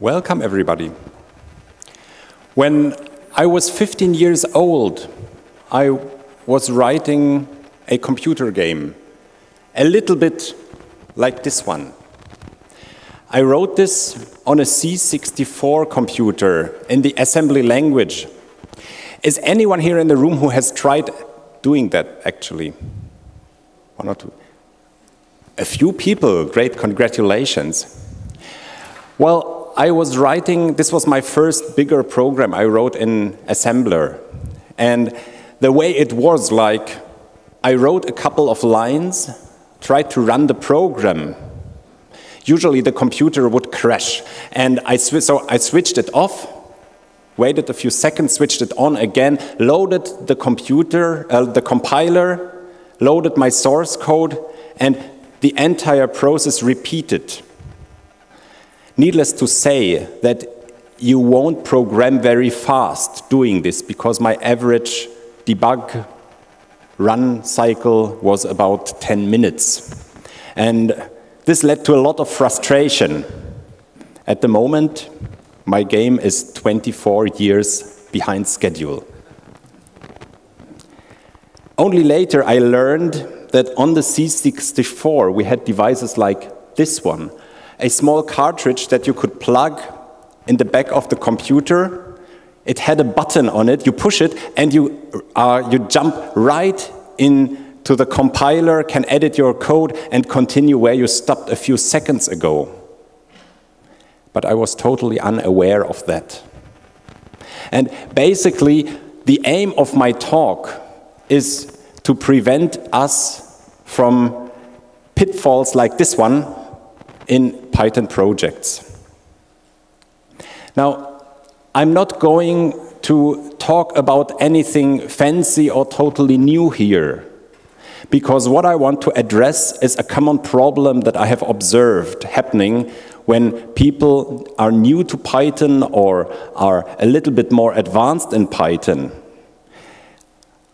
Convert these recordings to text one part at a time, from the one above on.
Welcome, everybody. When I was 15 years old, I was writing a computer game, a little bit like this one. I wrote this on a C64 computer in the assembly language. Is anyone here in the room who has tried doing that, actually? One or two? A few people, great, congratulations. Well, I was writing, this was my first bigger program I wrote in assembler. And the way it was like, I wrote a couple of lines, tried to run the program. Usually the computer would crash. And I so I switched it off, waited a few seconds, switched it on again, loaded the computer, uh, the compiler, loaded my source code, and the entire process repeated. Needless to say that you won't program very fast doing this because my average debug run cycle was about 10 minutes. And this led to a lot of frustration. At the moment, my game is 24 years behind schedule. Only later I learned that on the C64 we had devices like this one, a small cartridge that you could plug in the back of the computer. It had a button on it, you push it, and you, uh, you jump right into the compiler, can edit your code, and continue where you stopped a few seconds ago. But I was totally unaware of that. And basically, the aim of my talk is to prevent us from pitfalls like this one in Python projects. Now, I'm not going to talk about anything fancy or totally new here, because what I want to address is a common problem that I have observed happening when people are new to Python or are a little bit more advanced in Python.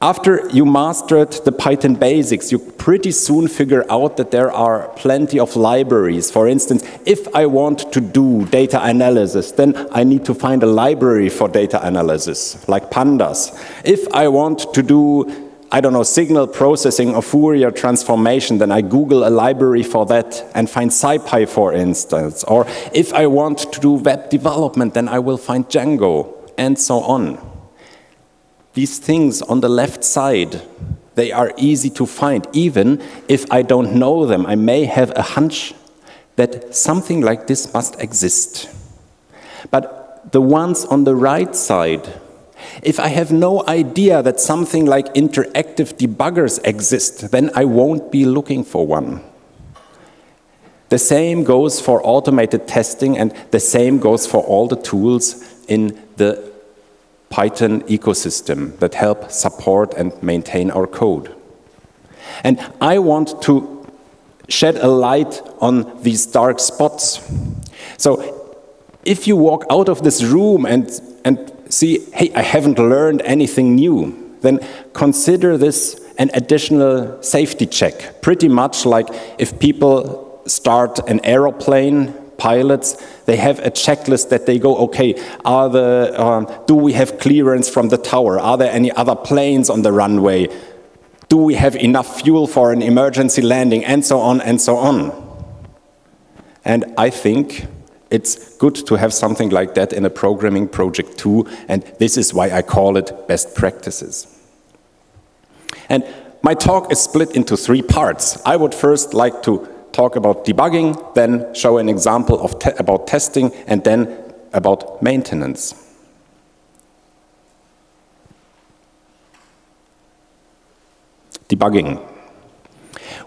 After you mastered the Python basics, you pretty soon figure out that there are plenty of libraries. For instance, if I want to do data analysis, then I need to find a library for data analysis, like pandas. If I want to do, I don't know, signal processing or Fourier transformation, then I Google a library for that and find SciPy, for instance. Or if I want to do web development, then I will find Django, and so on. These things on the left side, they are easy to find. Even if I don't know them, I may have a hunch that something like this must exist. But the ones on the right side, if I have no idea that something like interactive debuggers exist, then I won't be looking for one. The same goes for automated testing, and the same goes for all the tools in the Python ecosystem that help support and maintain our code. And I want to shed a light on these dark spots. So if you walk out of this room and, and see, hey, I haven't learned anything new, then consider this an additional safety check. Pretty much like if people start an aeroplane pilots, they have a checklist that they go, okay, are the, um, do we have clearance from the tower? Are there any other planes on the runway? Do we have enough fuel for an emergency landing? And so on and so on. And I think it's good to have something like that in a programming project too, and this is why I call it best practices. And my talk is split into three parts. I would first like to talk about debugging, then show an example of te about testing, and then about maintenance. Debugging.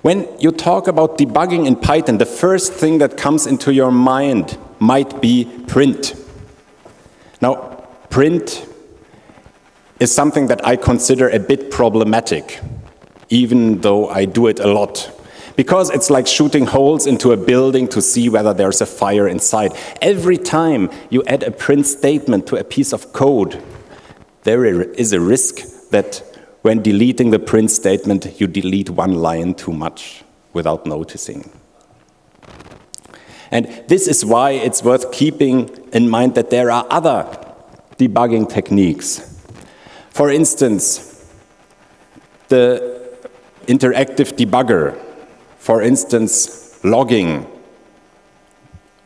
When you talk about debugging in Python, the first thing that comes into your mind might be print. Now, print is something that I consider a bit problematic, even though I do it a lot. Because it's like shooting holes into a building to see whether there's a fire inside. Every time you add a print statement to a piece of code, there is a risk that when deleting the print statement, you delete one line too much without noticing. And this is why it's worth keeping in mind that there are other debugging techniques. For instance, the interactive debugger, for instance, logging.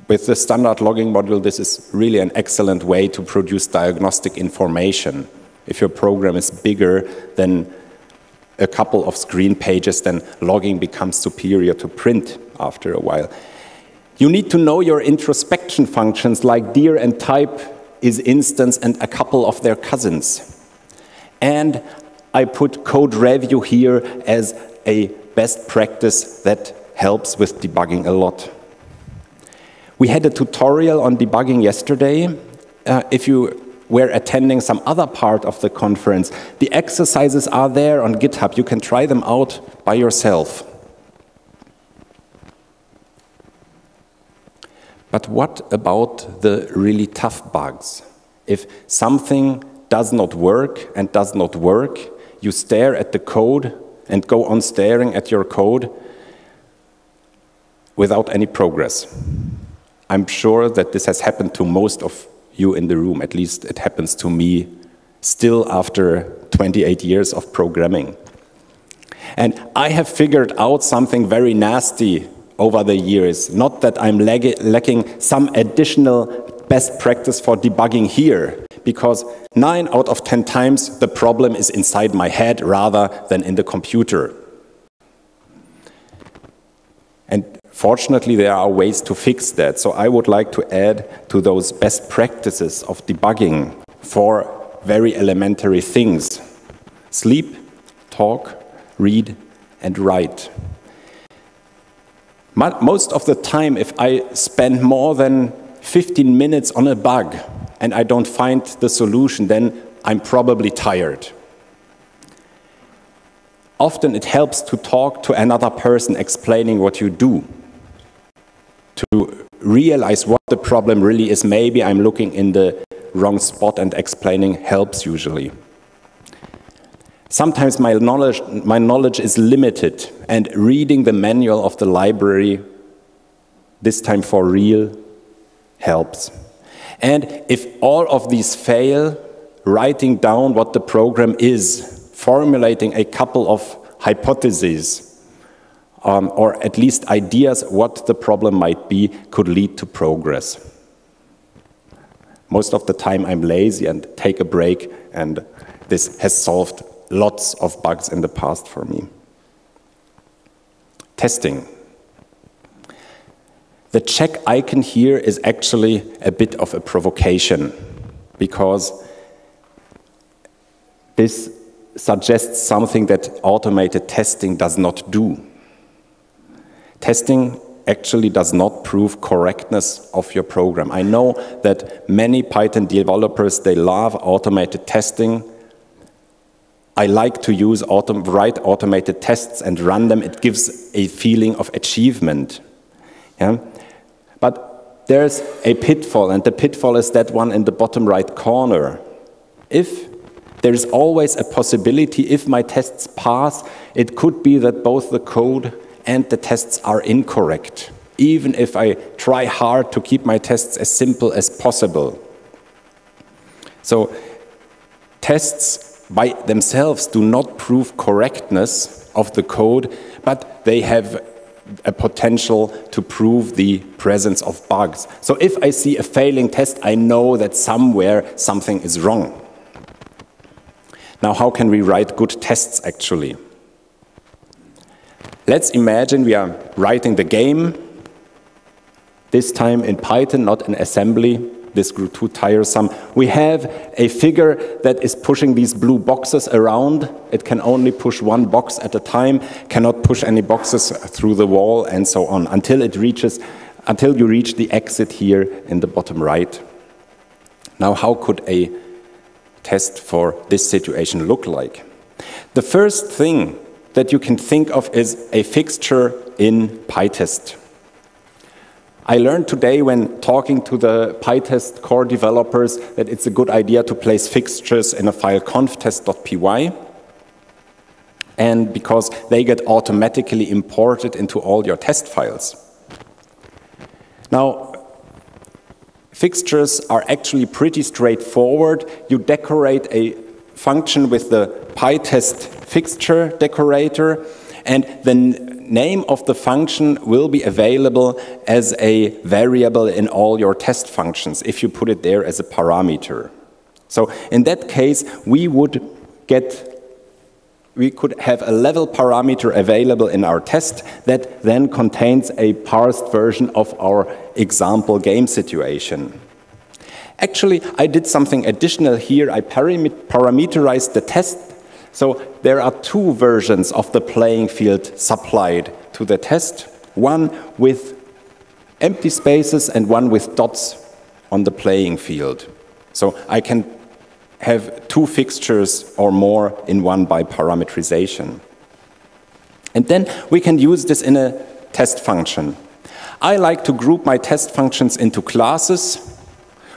With the standard logging module, this is really an excellent way to produce diagnostic information. If your program is bigger than a couple of screen pages, then logging becomes superior to print after a while. You need to know your introspection functions like dir and type isinstance and a couple of their cousins. And I put code review here as a best practice that helps with debugging a lot. We had a tutorial on debugging yesterday. Uh, if you were attending some other part of the conference, the exercises are there on GitHub. You can try them out by yourself. But what about the really tough bugs? If something does not work and does not work, you stare at the code and go on staring at your code without any progress. I'm sure that this has happened to most of you in the room, at least it happens to me still after 28 years of programming. And I have figured out something very nasty over the years. Not that I'm lacking some additional best practice for debugging here, because nine out of 10 times the problem is inside my head rather than in the computer. And fortunately, there are ways to fix that. So I would like to add to those best practices of debugging for very elementary things. Sleep, talk, read, and write. Most of the time, if I spend more than 15 minutes on a bug and I don't find the solution, then I'm probably tired. Often it helps to talk to another person explaining what you do, to realize what the problem really is. Maybe I'm looking in the wrong spot and explaining helps usually. Sometimes my knowledge, my knowledge is limited, and reading the manual of the library, this time for real, helps. And if all of these fail, writing down what the program is, formulating a couple of hypotheses, um, or at least ideas what the problem might be, could lead to progress. Most of the time I'm lazy and take a break, and this has solved lots of bugs in the past for me. Testing. The check icon here is actually a bit of a provocation because this suggests something that automated testing does not do. Testing actually does not prove correctness of your program. I know that many Python developers, they love automated testing I like to use autom write automated tests and run them. It gives a feeling of achievement. Yeah? But there's a pitfall, and the pitfall is that one in the bottom right corner. If there is always a possibility, if my tests pass, it could be that both the code and the tests are incorrect, even if I try hard to keep my tests as simple as possible. So tests by themselves do not prove correctness of the code, but they have a potential to prove the presence of bugs. So if I see a failing test, I know that somewhere something is wrong. Now, how can we write good tests actually? Let's imagine we are writing the game, this time in Python, not in assembly this grew too tiresome. We have a figure that is pushing these blue boxes around. It can only push one box at a time, cannot push any boxes through the wall, and so on, until it reaches, until you reach the exit here in the bottom right. Now, how could a test for this situation look like? The first thing that you can think of is a fixture in PyTest. I learned today when talking to the PyTest core developers that it's a good idea to place fixtures in a file conftest.py and because they get automatically imported into all your test files. Now, fixtures are actually pretty straightforward. You decorate a function with the PyTest fixture decorator, and the name of the function will be available as a variable in all your test functions if you put it there as a parameter. So in that case, we would get we could have a level parameter available in our test that then contains a parsed version of our example game situation. Actually, I did something additional here. I parameterized the test. So there are two versions of the playing field supplied to the test, one with empty spaces and one with dots on the playing field. So I can have two fixtures or more in one by parameterization. And then we can use this in a test function. I like to group my test functions into classes.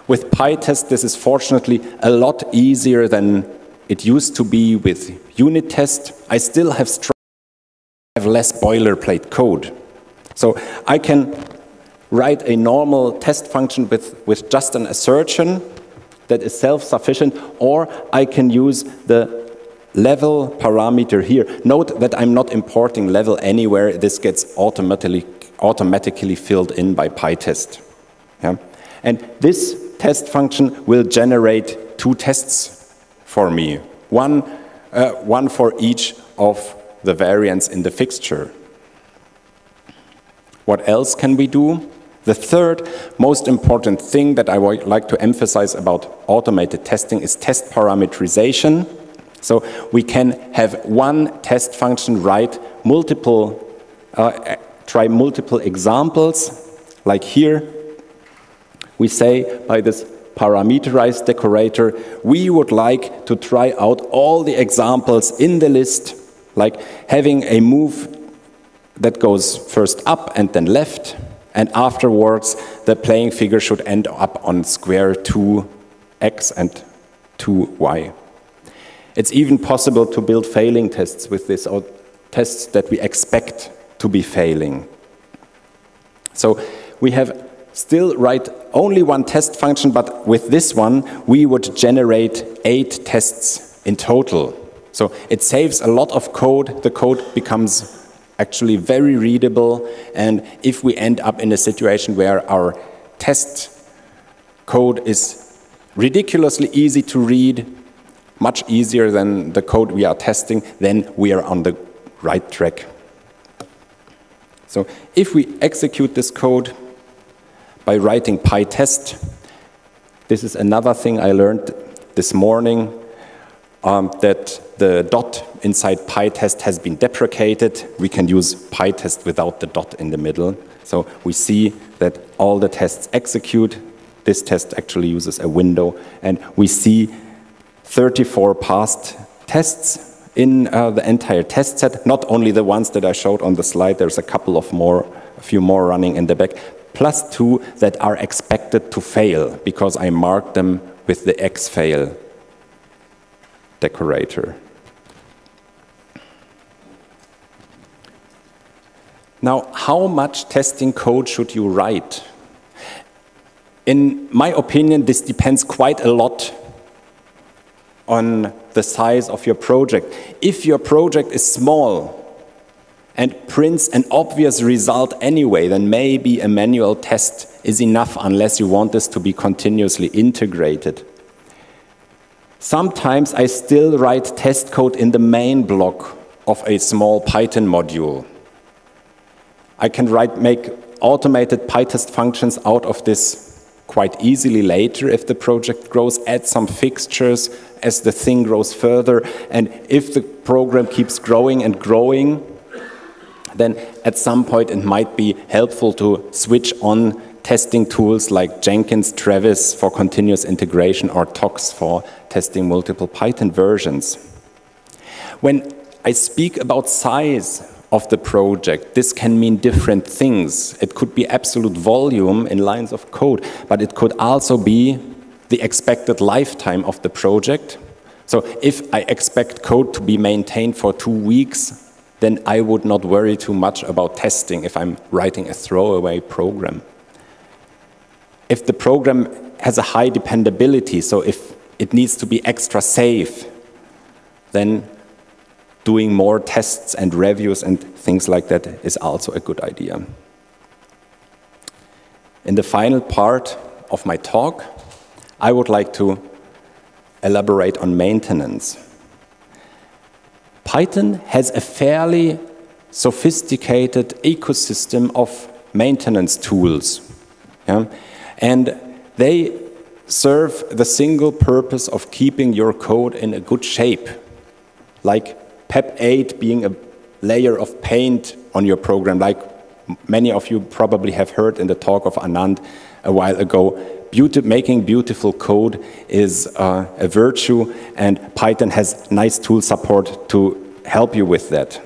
With PyTest, this is fortunately a lot easier than it used to be with unittest. I still have, have less boilerplate code. So I can write a normal test function with, with just an assertion that is self-sufficient, or I can use the level parameter here. Note that I'm not importing level anywhere. This gets automatically, automatically filled in by PyTest. Yeah? And this test function will generate two tests for me, one, uh, one for each of the variants in the fixture. What else can we do? The third most important thing that I would like to emphasize about automated testing is test parameterization. So we can have one test function write multiple, uh, try multiple examples, like here. We say by this parameterized decorator, we would like to try out all the examples in the list, like having a move that goes first up and then left, and afterwards the playing figure should end up on square 2x and 2y. It's even possible to build failing tests with this, or tests that we expect to be failing. So we have still write only one test function, but with this one, we would generate eight tests in total. So it saves a lot of code. The code becomes actually very readable. And if we end up in a situation where our test code is ridiculously easy to read, much easier than the code we are testing, then we are on the right track. So if we execute this code by writing PyTest, this is another thing I learned this morning, um, that the dot inside PyTest has been deprecated. We can use PyTest without the dot in the middle. So we see that all the tests execute. This test actually uses a window. And we see 34 passed tests in uh, the entire test set, not only the ones that I showed on the slide, there's a couple of more, a few more running in the back, plus two that are expected to fail because I marked them with the xfail decorator. Now, how much testing code should you write? In my opinion, this depends quite a lot on the size of your project. If your project is small and prints an obvious result anyway, then maybe a manual test is enough unless you want this to be continuously integrated. Sometimes I still write test code in the main block of a small Python module. I can write, make automated PyTest functions out of this quite easily later if the project grows, add some fixtures as the thing grows further, and if the program keeps growing and growing, then at some point it might be helpful to switch on testing tools like Jenkins, Travis for continuous integration, or Tox for testing multiple Python versions. When I speak about size of the project, this can mean different things. It could be absolute volume in lines of code, but it could also be the expected lifetime of the project. So if I expect code to be maintained for two weeks, then I would not worry too much about testing if I'm writing a throwaway program. if the program has a high dependability, so if it needs to be extra safe, then doing more tests and reviews and things like that is also a good idea. In the final part of my talk, I would like to elaborate on maintenance. Python has a fairly sophisticated ecosystem of maintenance tools. Yeah? And they serve the single purpose of keeping your code in a good shape, like PEP 8 being a layer of paint on your program, like many of you probably have heard in the talk of Anand a while ago. Beauty, making beautiful code is uh, a virtue, and Python has nice tool support to help you with that.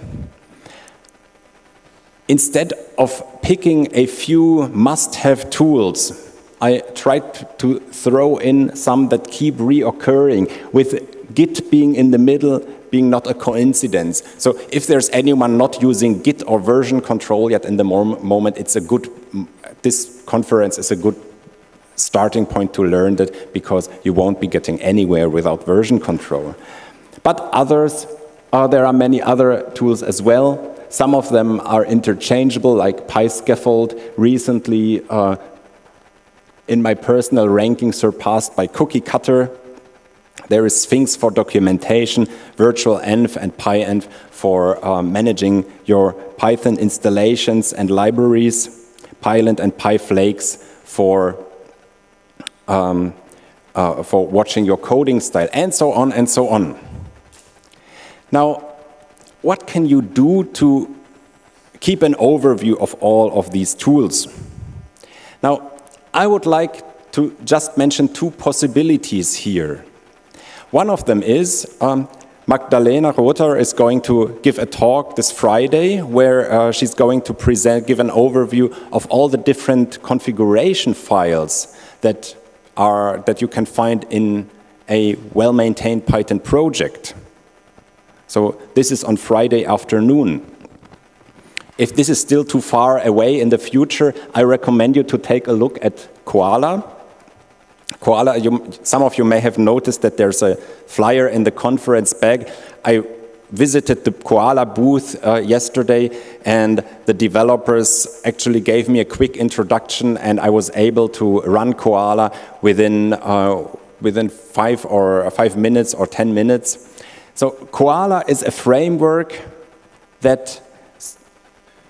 Instead of picking a few must-have tools, I tried to throw in some that keep reoccurring, with Git being in the middle being not a coincidence. So if there's anyone not using Git or version control yet in the moment, it's a good, this conference is a good starting point to learn that because you won't be getting anywhere without version control. But others, uh, there are many other tools as well. Some of them are interchangeable, like PyScaffold, recently uh, in my personal ranking surpassed by Cookiecutter. There is Sphinx for documentation, VirtualEnv and PyEnv for uh, managing your Python installations and libraries, Pylint and PyFlakes for, um, uh, for watching your coding style, and so on and so on. Now, what can you do to keep an overview of all of these tools? Now, I would like to just mention two possibilities here. One of them is um, Magdalena Rother is going to give a talk this Friday where uh, she's going to present, give an overview of all the different configuration files that, are, that you can find in a well-maintained Python project. So this is on Friday afternoon. If this is still too far away in the future, I recommend you to take a look at coala. coala, you, some of you may have noticed that there's a flyer in the conference bag. I visited the coala booth uh, yesterday and the developers actually gave me a quick introduction and I was able to run coala within, uh, within five or five minutes or 10 minutes. So Koala is a framework that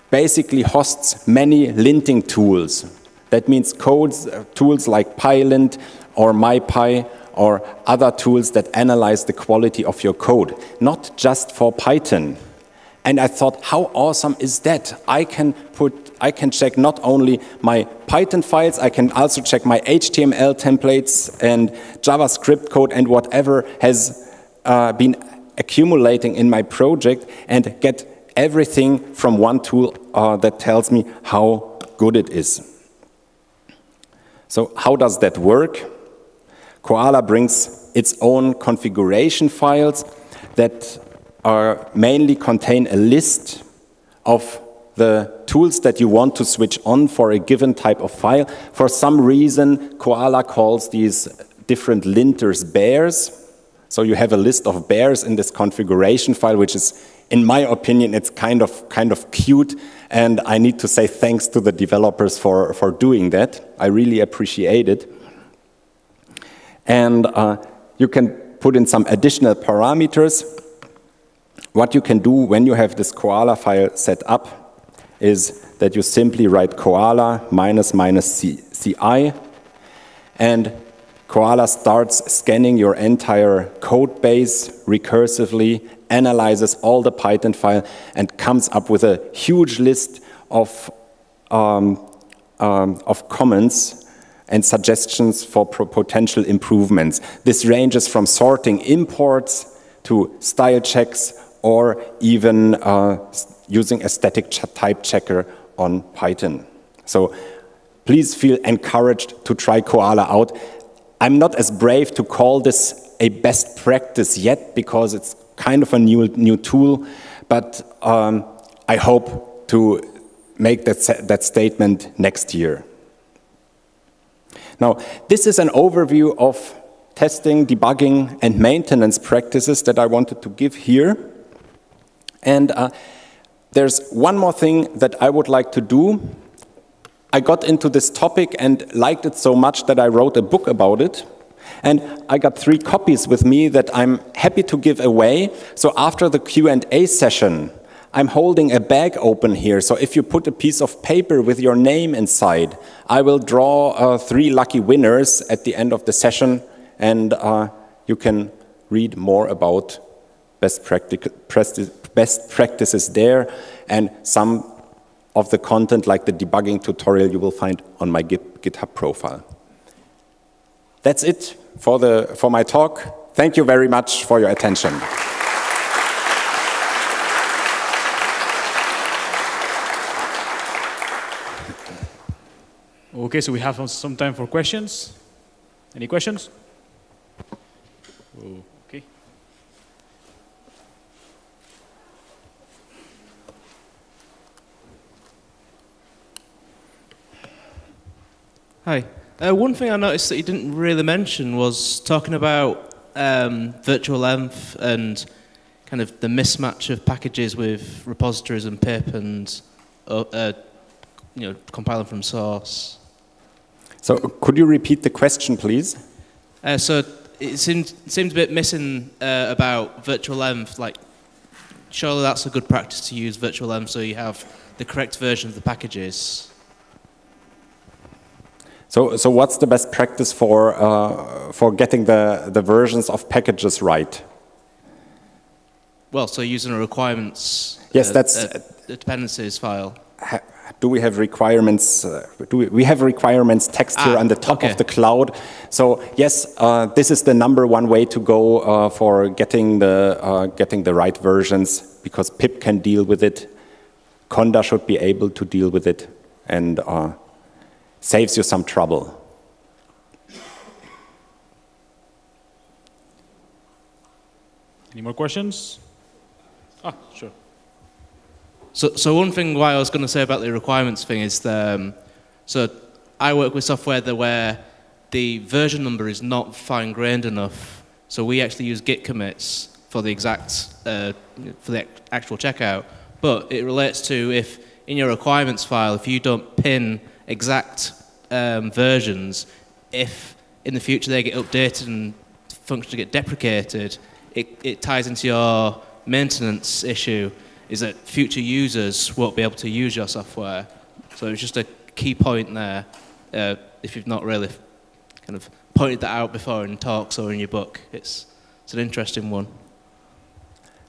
basically hosts many linting tools. That means codes, uh, tools like Pylint, or MyPy or other tools that analyze the quality of your code, not just for Python. And I thought, how awesome is that? I can put, I can check not only my Python files, I can also check my HTML templates and JavaScript code and whatever has uh, been accumulating in my project and get everything from one tool uh, that tells me how good it is. So how does that work? Koala brings its own configuration files that are mainly contain a list of the tools that you want to switch on for a given type of file. For some reason, coala calls these different linters bears. So you have a list of bears in this configuration file, which is, in my opinion, it's kind of, kind of cute. And I need to say thanks to the developers for, for doing that. I really appreciate it. And uh, you can put in some additional parameters. What you can do when you have this coala file set up is that you simply write coala minus minus ci, and coala starts scanning your entire code base recursively, analyzes all the Python file, and comes up with a huge list of, um, um, of comments and suggestions for potential improvements. This ranges from sorting imports to style checks or even uh, using a static type checker on Python. So please feel encouraged to try coala out. I'm not as brave to call this a best practice yet because it's kind of a new, new tool, but um, I hope to make that, that statement next year. Now, this is an overview of testing, debugging, and maintenance practices that I wanted to give here. And uh, there's one more thing that I would like to do. I got into this topic and liked it so much that I wrote a book about it. And I got three copies with me that I'm happy to give away. So after the Q&A session, I'm holding a bag open here. So if you put a piece of paper with your name inside, I will draw uh, three lucky winners at the end of the session. And uh, you can read more about best, best practices there. And some of the content, like the debugging tutorial, you will find on my GitHub profile. That's it for, the, for my talk. Thank you very much for your attention. Okay, so we have some time for questions. Any questions? Okay. Hi. Uh, one thing I noticed that you didn't really mention was talking about um, virtual and kind of the mismatch of packages with repositories and pip and uh, uh, you know compiling from source. So could you repeat the question, please? Uh, so it seems, seemed a bit missing uh, about virtual env. Like, surely that's a good practice to use virtual env so you have the correct version of the packages. So, so what's the best practice for, uh, for getting the, the versions of packages right? Well, so using a requirements yes, uh, that's, uh, dependencies file. Do we have requirements? Uh, do we, we, have requirements text here ah, on the top okay. of the cloud. So yes, uh, this is the number one way to go uh, for getting the uh, getting the right versions because pip can deal with it. Conda should be able to deal with it, and uh, saves you some trouble. Any more questions? Ah, sure. So, so one thing why I was going to say about the requirements thing is, the, um, so I work with software that where the version number is not fine-grained enough. So we actually use Git commits for the exact, uh, for the actual checkout. But it relates to if in your requirements file, if you don't pin exact um, versions, if in the future they get updated and functions get deprecated, it, it ties into your maintenance issue, is that future users won't be able to use your software. So it's just a key point there, uh, if you've not really kind of pointed that out before in talks or in your book. It's, it's an interesting one.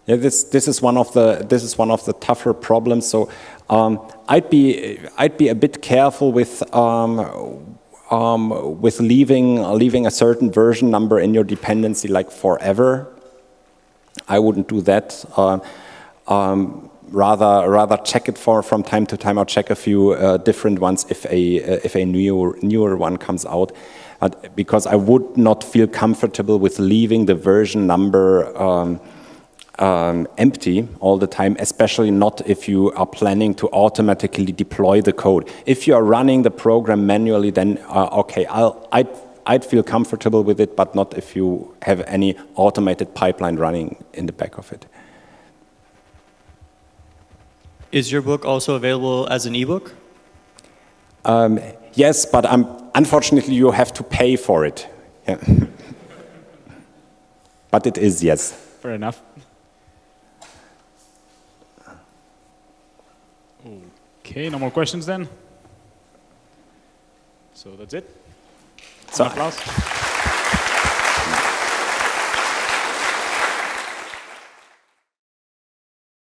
Yeah, this this is one of the this is one of the tougher problems. So um, I'd be I'd be a bit careful with um, um, with leaving leaving a certain version number in your dependency like forever. I wouldn't do that. Uh, rather rather check it for from time to time or check a few uh, different ones if a uh, if a newer newer one comes out. because I would not feel comfortable with leaving the version number um, um, empty all the time, especially not if you are planning to automatically deploy the code. If you are running the program manually, then uh, okay, I'll, I'd, I'd feel comfortable with it, but not if you have any automated pipeline running in the back of it. Is your book also available as an ebook? Um, yes, but um, unfortunately you have to pay for it. Yeah. but it is, yes. Fair enough. Okay, no more questions then. So that's it. So, applause.